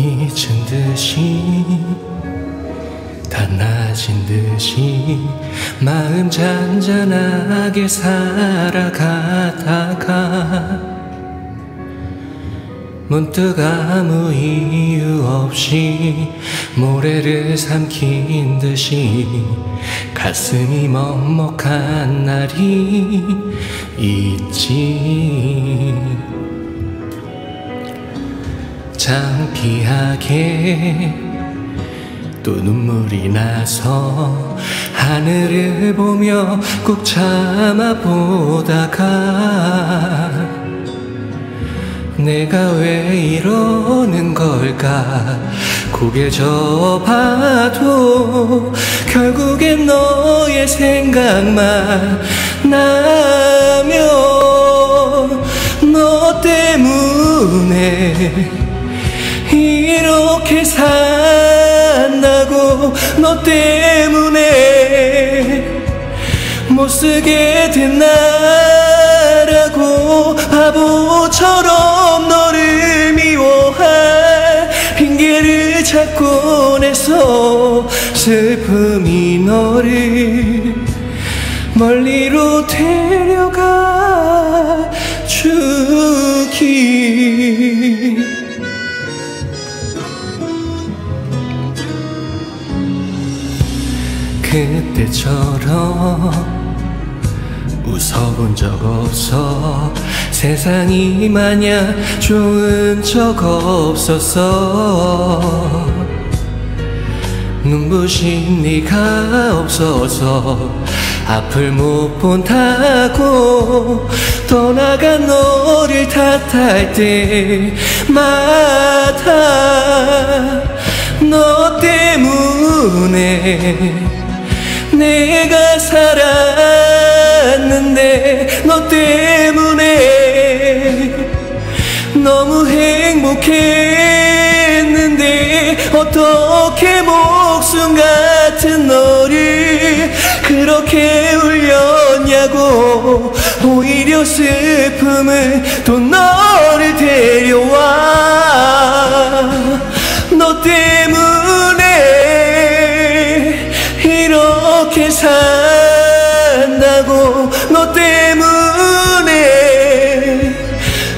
잊은 듯이 달라진 듯이 마음 잔잔하게 살아가다가 문득 아무 이유 없이 모래를 삼킨 듯이 가슴이 먹먹한 날이 있지 창피하게 또 눈물이 나서 하늘을 보며 꾹 참아보다가 내가 왜 이러는 걸까? 고개 져봐도 결국엔 너의 생각만 나면 너 때문에 이렇게 산다고 너 때문에 못 쓰게 된 나라고 바보처럼 너를 미워할 핑계를 찾곤 했어 슬픔이 너를 멀리로 데려가 주기 그때처럼 웃어본 적 없어. 세상이 마냥 좋은 적 없었어. 눈부신 네가 없어서 앞을 못 본다고 떠나간 너를 탓할 때마다 너 때문에 내가 살았는데 너 때문에 너무 행복했는데 어떻게 목숨 같은 너를 그렇게 울렸냐고 오히려 슬픔을 또 너를 데려와 산다고 너 때문에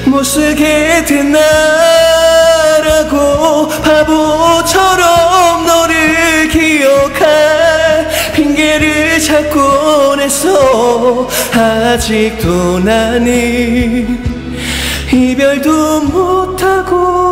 못쓰게 된 나라고 바보처럼 너를 기억할 핑계를 찾곤 했어 아직도 나는 이별도 못하고